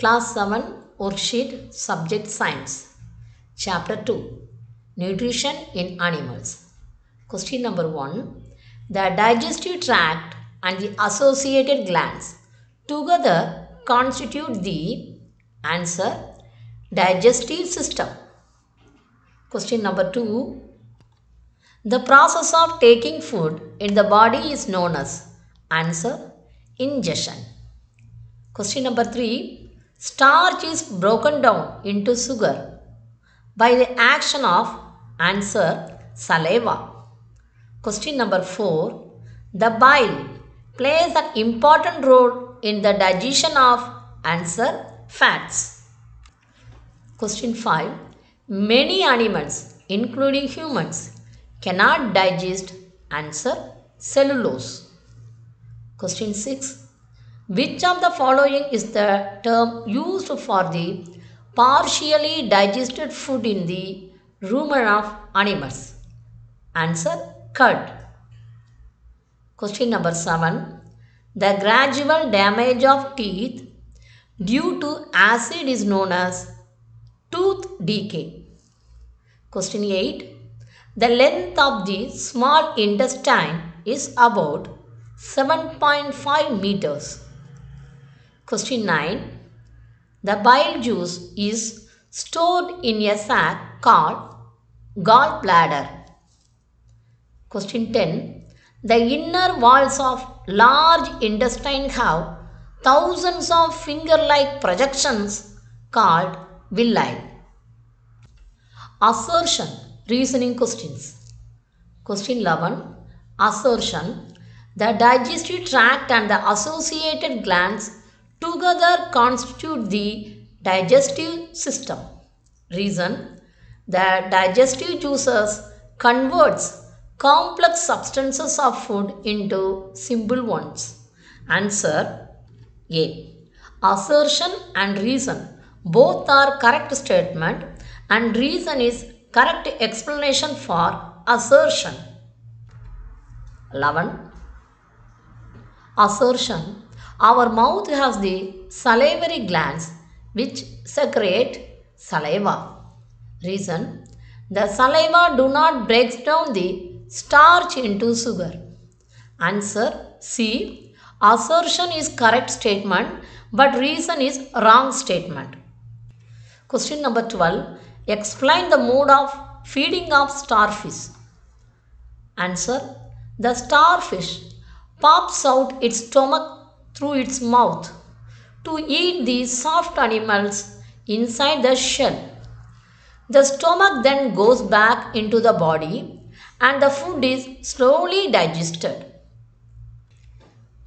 Class 7 Worksheet Subject Science. Chapter 2 Nutrition in Animals. Question number 1 The digestive tract and the associated glands together constitute the answer digestive system. Question number 2 The process of taking food in the body is known as answer ingestion. Question number 3 Starch is broken down into sugar by the action of answer saliva. Question number 4 The bile plays an important role in the digestion of answer fats. Question 5 Many animals, including humans, cannot digest answer cellulose. Question 6 Which of the following is the term used for the partially digested food in the rumen of animals? Answer curd. Question number 7 The gradual damage of teeth due to acid is known as tooth decay. Question 8 The length of the small intestine is about 7.5 meters. Question 9 The bile juice is stored in a sac called gallbladder. Question 10 The inner walls of large intestine have thousands of finger like projections called villi. Assertion Reasoning questions. Question 11 Assertion The digestive tract and the associated glands together constitute the digestive system. Reason The digestive juices converts complex substances of food into simple ones. Answer A. Assertion and reason both are correct statement and reason is correct explanation for assertion. 11. Assertion Our mouth has the salivary glands which secrete saliva. Reason The saliva do not break down the starch into sugar. Answer C. Assertion is correct statement but reason is wrong statement. Question number 12. Explain the mode of feeding of starfish. Answer. The starfish pops out its stomach through its mouth to eat the soft animals inside the shell. The stomach then goes back into the body and the food is slowly digested.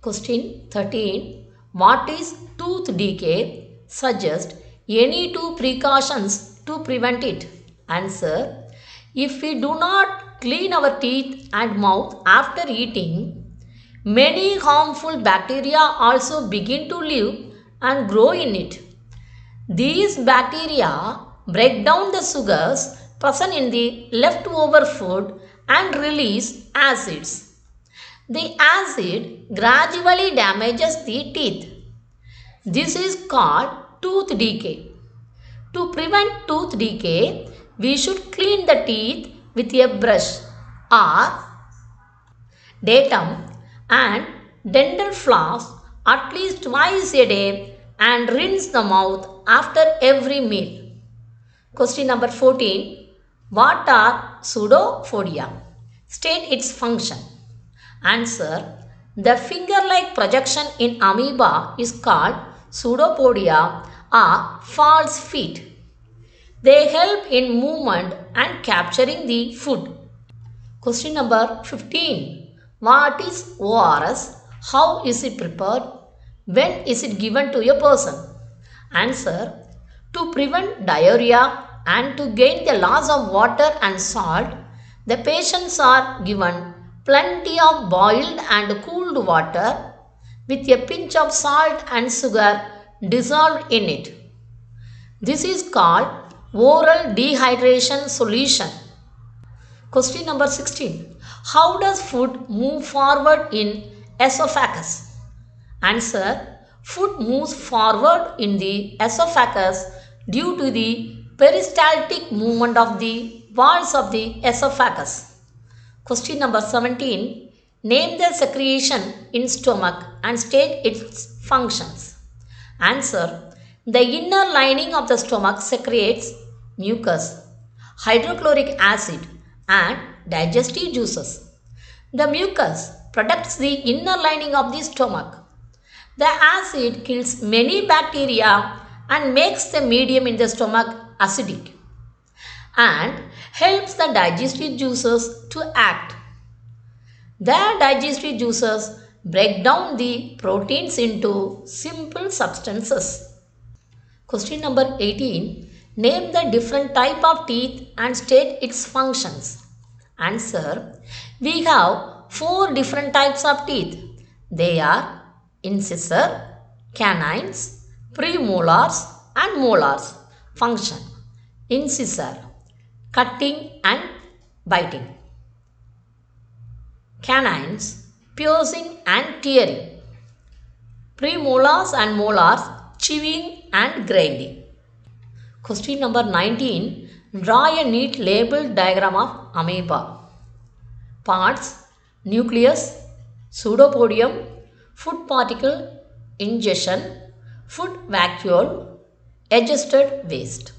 Question 13. What is tooth decay? Suggest any two precautions to prevent it. Answer. If we do not clean our teeth and mouth after eating, many harmful bacteria also begin to live and grow in it. These bacteria break down the sugars present in the leftover food and release acids. The acid gradually damages the teeth. This is called tooth decay. To prevent tooth decay, we should clean the teeth with a brush or datun and dental floss at least twice a day and rinse the mouth after every meal. Question number 14. What are pseudopodia? State its function. Answer. The finger-like projection in amoeba is called pseudopodia or false feet. They help in movement and capturing the food. Question number 15. What is ORS? How is it prepared? When is it given to a person? Answer. To prevent diarrhea and to gain the loss of water and salt, the patients are given plenty of boiled and cooled water with a pinch of salt and sugar dissolved in it. This is called oral rehydration solution. Question number 16. How does food move forward in esophagus? Answer. food moves forward in the esophagus due to the peristaltic movement of the walls of the esophagus. Question number 17. Name the secretion in stomach and state its functions. Answer. The inner lining of the stomach secretes mucus, hydrochloric acid and digestive juices. The mucus protects the inner lining of the stomach. The acid kills many bacteria and makes the medium in the stomach acidic and helps the digestive juices to act. The digestive juices break down the proteins into simple substances. Question number 18. Name the different type of teeth and state its functions. Answer. We have four different types of teeth. They are incisor, canines, premolars and molars. Function. Incisor. Cutting and biting. Canines. Piercing and tearing. Premolars and molars. Chewing and grinding. Question number 19. Draw a neat labeled diagram of amoeba. Parts nucleus, pseudopodium, food particle, ingestion, food vacuole, adjusted waste.